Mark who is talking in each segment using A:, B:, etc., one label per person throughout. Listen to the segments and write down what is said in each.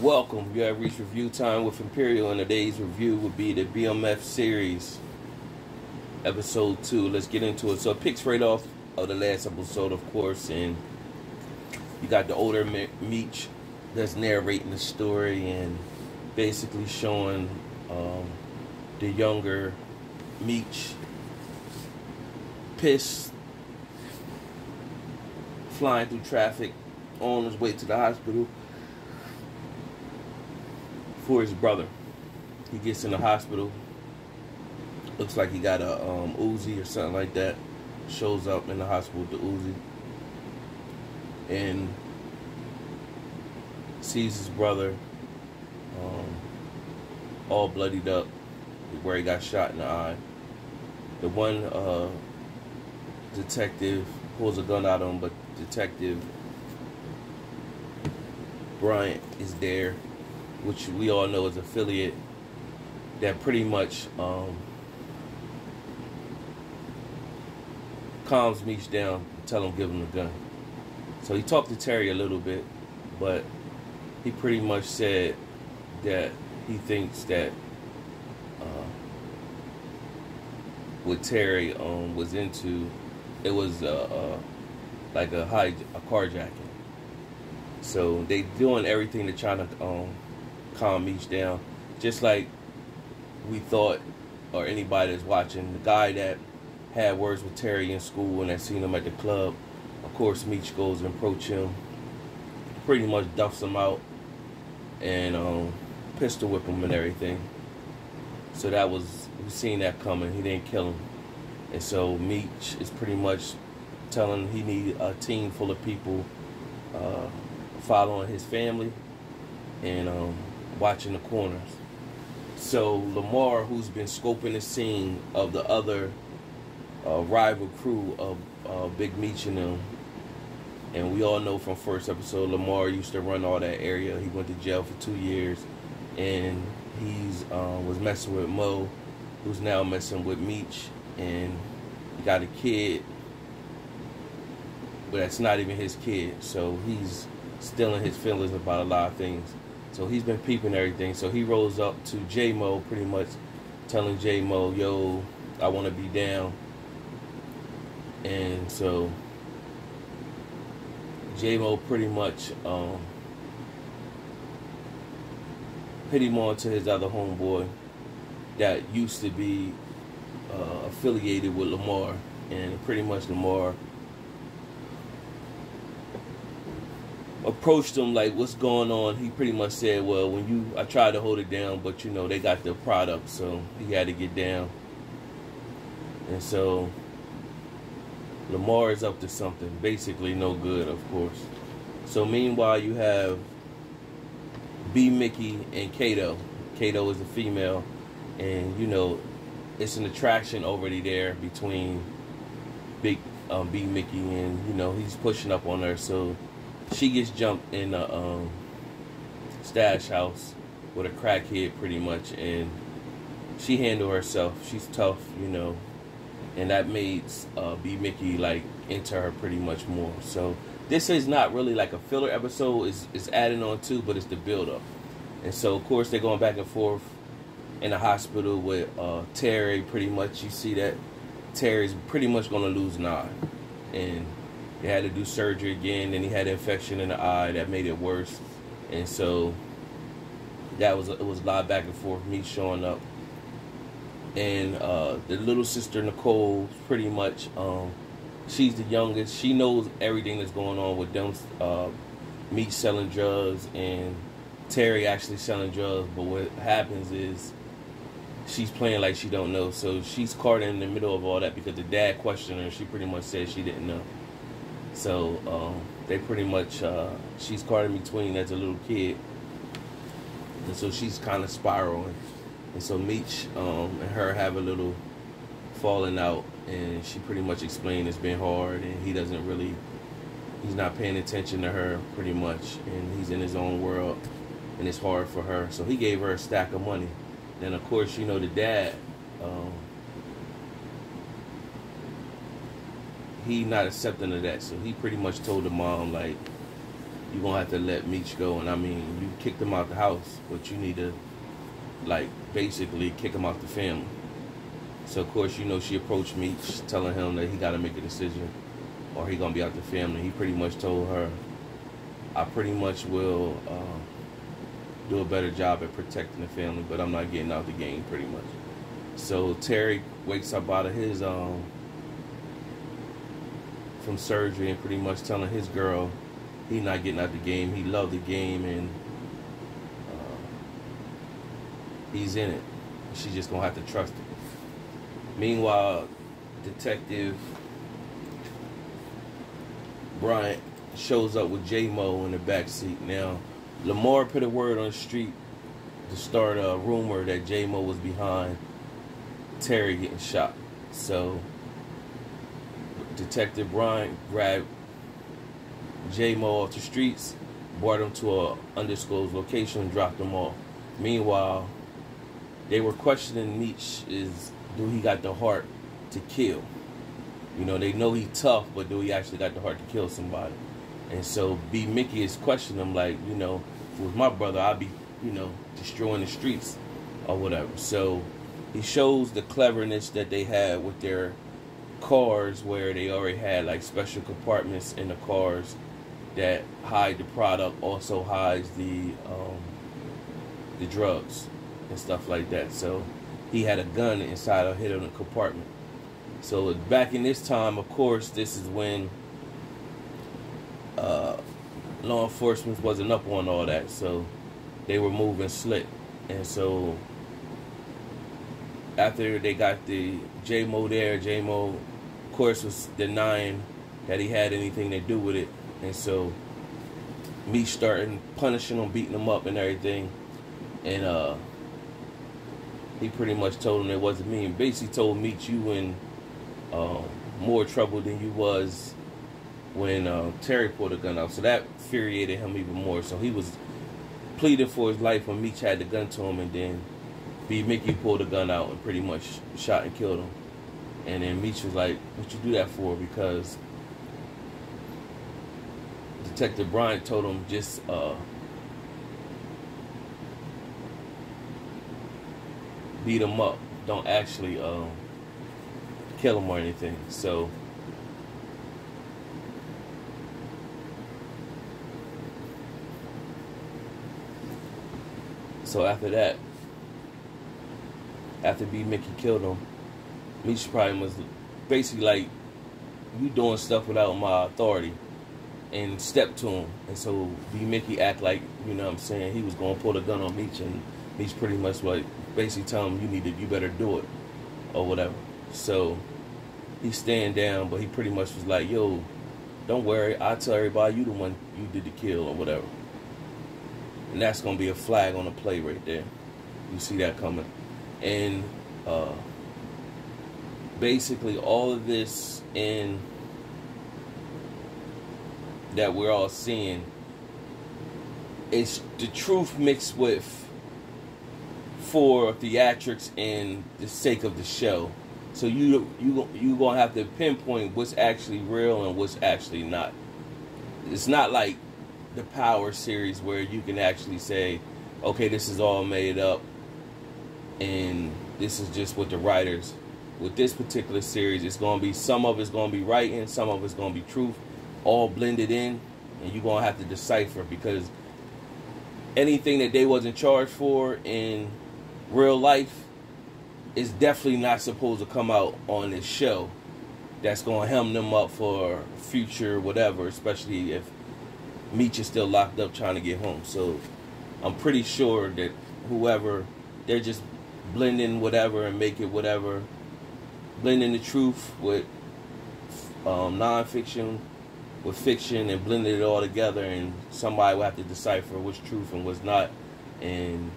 A: Welcome. You have reached review time with Emperiol, and today's review would be the BMF series, episode two. Let's get into it. So, it picks right off of the last episode, of course, and you got the older Meech that's narrating the story and basically showing um, the younger Meech pissed, flying through traffic on his way to the hospital his brother. He gets in the hospital. Looks like he got a um, Uzi or something like that. Shows up in the hospital with the Uzi. And sees his brother um, all bloodied up where he got shot in the eye. The one uh, detective pulls a gun out on him, but Detective Bryant is there which we all know is affiliate, that pretty much um, calms Meech down, tell him give him the gun. So he talked to Terry a little bit, but he pretty much said that he thinks that uh, what Terry um, was into, it was uh, uh, like a high a carjacking. So they doing everything to try to um, calm Meech down. Just like we thought, or anybody that's watching, the guy that had words with Terry in school and that seen him at the club, of course, Meech goes and approach him, pretty much duffs him out, and um, pistol whip him and everything. So that was, we seen that coming. He didn't kill him. And so Meech is pretty much telling he need a team full of people uh, following his family and um, watching the corners. So Lamar, who's been scoping the scene of the other uh, rival crew of uh, Big Meech and them, and we all know from first episode, Lamar used to run all that area. He went to jail for two years, and he's uh, was messing with Mo, who's now messing with Meech, and he got a kid, but that's not even his kid. So he's still in his feelings about a lot of things. So he's been peeping everything. So he rolls up to J Mo pretty much telling J Mo, yo, I want to be down. And so J Mo pretty much um, put him on to his other homeboy that used to be uh, affiliated with Lamar. And pretty much Lamar approached him like, "What's going on?" He pretty much said, "Well, when you, I tried to hold it down, but you know they got their product, so he had to get down." And so Lamar is up to something, basically no good, of course. So meanwhile, you have B Mickey and Kato. Kato is a female, and you know it's an attraction already there between Big um, B Mickey and you know he's pushing up on her, so she gets jumped in a um, stash house with a crackhead pretty much and she handled herself. She's tough you know and that made uh, b. Mickey like into her pretty much more. So this is not really like a filler episode. It's, it's adding on to but it's the build up and so of course they're going back and forth in the hospital with uh, terry pretty much. You see that terry's pretty much going to lose nine and they had to do surgery again, and he had an infection in the eye that made it worse. And so that was it was a lot back and forth. Meech showing up, and uh, the little sister Nicole, pretty much, um, she's the youngest. She knows everything that's going on with them. Uh, Meech selling drugs and Terry actually selling drugs. But what happens is she's playing like she don't know. So she's caught in the middle of all that because the dad questioned her. She pretty much said she didn't know. So um, they pretty much uh, she's caught in between as a little kid, and so she's kind of spiraling. And so Meech um, and her have a little falling out, and she pretty much explained it's been hard, and he doesn't really, he's not paying attention to her pretty much, and he's in his own world, and it's hard for her. So he gave her a stack of money. Then of course you know the dad. Um, he not accepting of that. So he pretty much told the mom like, you're gonna have to let Meech go. And I mean, you kicked him out the house, but you need to, like, basically kick him out the family. So of course, you know, she approached Meech, telling him that he got to make a decision, or he gonna be out the family. He pretty much told her, "I pretty much will uh, do a better job at protecting the family, but I'm not getting out the game, pretty much." So Terry wakes up out of his um from surgery and pretty much telling his girl he not getting out the game. He loved the game and uh, he's in it. She's just gonna have to trust him. Meanwhile, Detective Bryant shows up with J Mo in the back seat. Now, Lamar put a word on the street to start a rumor that J Mo was behind Terry getting shot. So Detective Bryant grabbed J Mo off the streets, brought him to a undisclosed location, and dropped him off. Meanwhile, they were questioning Meech is do he got the heart to kill? You know, they know he tough, but do he actually got the heart to kill somebody? And so B Mickey is questioning him like, you know, if it was my brother, I'd be, you know, destroying the streets or whatever. So he shows the cleverness that they had with their cars where they already had like special compartments in the cars that hide the product also hides the um, the drugs and stuff like that. So he had a gun inside of hidden compartment. So back in this time of course this is when uh, law enforcement wasn't up on all that. So they were moving slick. And so after they got the J Mo there, J Mo, of course, was denying that he had anything to do with it, and so Meech starting punishing him, beating him up, and everything, and uh, he pretty much told him it wasn't me, and basically told Meech you in uh, more trouble than you was when uh, Terry pulled a gun out. So that infuriated him even more. So he was pleading for his life when Meech had the gun to him, and then B Mickey pulled a gun out and pretty much shot and killed him. And then Meech was like, What you do that for? Because Detective Bryant told him just uh, beat him up. Don't actually um, kill him or anything. So So after that, after B Mickey killed him, Meech probably was basically like, you doing stuff without my authority, and stepped to him. And so B Mickey act like, you know what I'm saying, he was going to pull the gun on Meech, and Meech pretty much like, basically tell him, you need to, you better do it, or whatever. So he's staying down, but he pretty much was like, yo, don't worry, I'll tell everybody you the one you did the kill, or whatever. And that's going to be a flag on the play right there. You see that coming and uh, basically all of this in that we're all seeing is the truth mixed with for theatrics and the sake of the show. So you you you gonna have to pinpoint what's actually real and what's actually not. It's not like the Power series where you can actually say, okay, this is all made up this is just what the writers with this particular series it's going to be some of it's going to be writing some of it's going to be truth all blended in and you're going to have to decipher because anything that they wasn't charged for in real life is definitely not supposed to come out on this show. That's going to hem them up for future whatever especially if Meech is still locked up trying to get home. So i'm pretty sure that whoever they're just blend in whatever and make it whatever. Blend in the truth with um, nonfiction, with fiction, and blending it all together. And somebody will have to decipher what's truth and what's not, and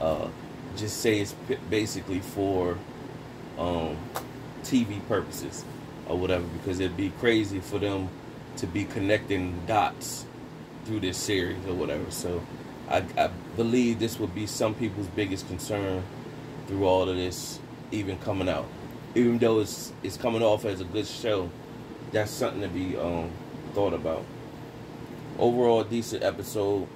A: uh, just say it's basically for um, TV purposes or whatever. Because it'd be crazy for them to be connecting dots through this series or whatever. So. I, I believe this would be some people's biggest concern through all of this even coming out. Even though it's it's coming off as a good show, that's something to be um, thought about. overall decent episode.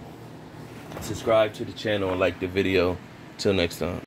A: Subscribe to the channel and like the video. Till next time.